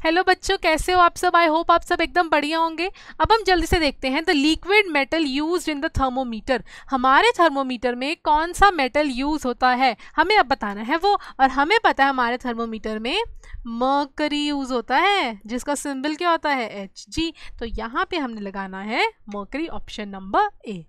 Hello बच्चों, कैसे हो आप सब? आई होप आप सब एकदम बढ़िया होंगे। अब हम जल्दी से देखते हैं the liquid metal use in the thermometer हमारे थर्मोमीटर में कौन सा मेटल यूज़ होता है? हमें अब बताना है वो। और हमें पता है हमारे थर्मोमीटर में मर्करी यूज़ होता है, जिसका सिंबल क्या होता है? एच जी तो यहाँ पे हमने लगाना है मर्करी ऑप्शन नंबर ए